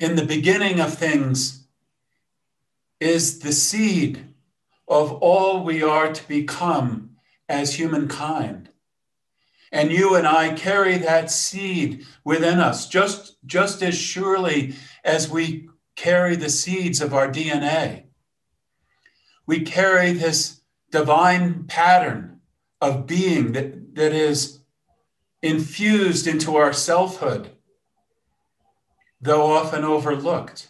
in the beginning of things is the seed of all we are to become as humankind. And you and I carry that seed within us just, just as surely as we carry the seeds of our DNA. We carry this divine pattern of being that, that is infused into our selfhood, though often overlooked,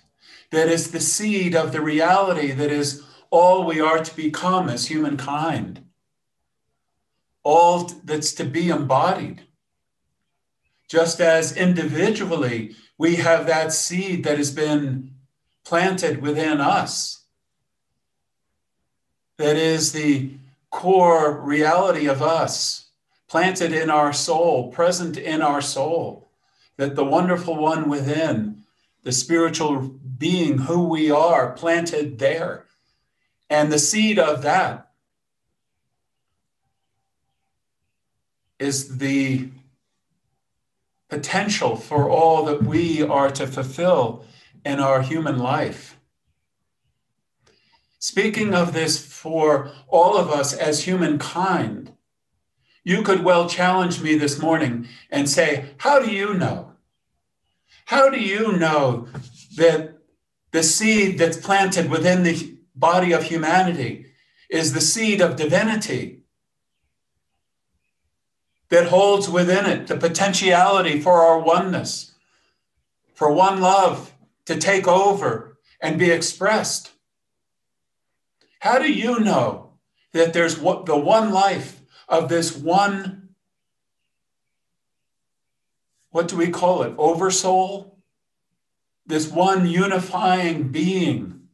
that is the seed of the reality that is all we are to become as humankind, all that's to be embodied. Just as individually we have that seed that has been planted within us, that is the core reality of us, planted in our soul, present in our soul, that the wonderful one within, the spiritual being who we are, planted there. And the seed of that is the potential for all that we are to fulfill in our human life. Speaking of this for all of us as humankind, you could well challenge me this morning and say, How do you know? How do you know that the seed that's planted within the body of humanity is the seed of divinity that holds within it the potentiality for our oneness, for one love to take over and be expressed? How do you know that there's the one life of this one, what do we call it, oversoul? This one unifying being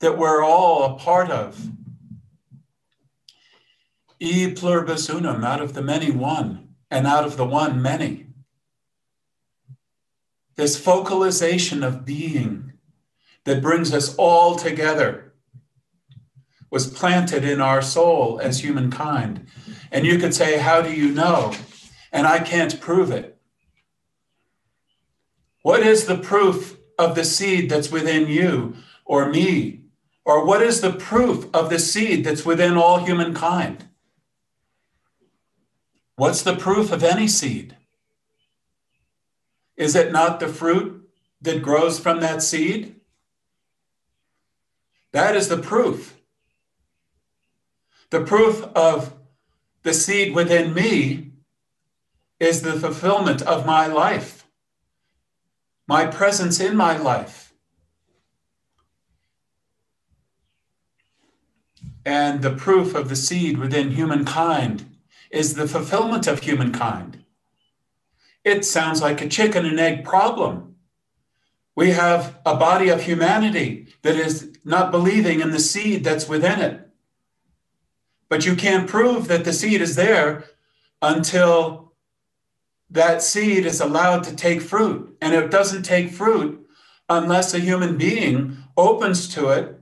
that we're all a part of. E pluribus unum, out of the many one, and out of the one many. This focalization of being that brings us all together was planted in our soul as humankind. And you could say, How do you know? And I can't prove it. What is the proof of the seed that's within you or me? Or what is the proof of the seed that's within all humankind? What's the proof of any seed? Is it not the fruit that grows from that seed? That is the proof. The proof of the seed within me is the fulfillment of my life, my presence in my life. And the proof of the seed within humankind is the fulfillment of humankind. It sounds like a chicken and egg problem. We have a body of humanity that is not believing in the seed that's within it. But you can't prove that the seed is there until that seed is allowed to take fruit. And it doesn't take fruit unless a human being opens to it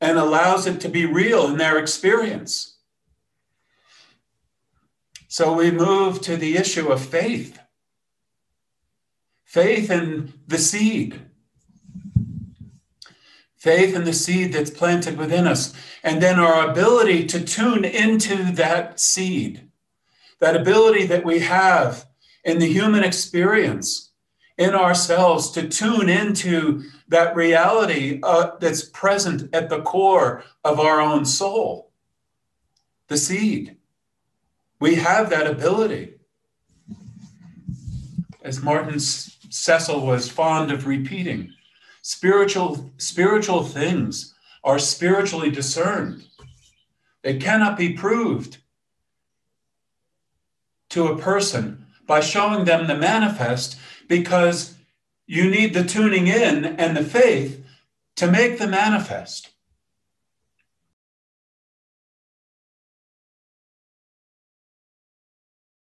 and allows it to be real in their experience. So we move to the issue of faith faith in the seed faith in the seed that's planted within us, and then our ability to tune into that seed, that ability that we have in the human experience in ourselves to tune into that reality uh, that's present at the core of our own soul, the seed. We have that ability. As Martin Cecil was fond of repeating, Spiritual, spiritual things are spiritually discerned. They cannot be proved to a person by showing them the manifest because you need the tuning in and the faith to make the manifest.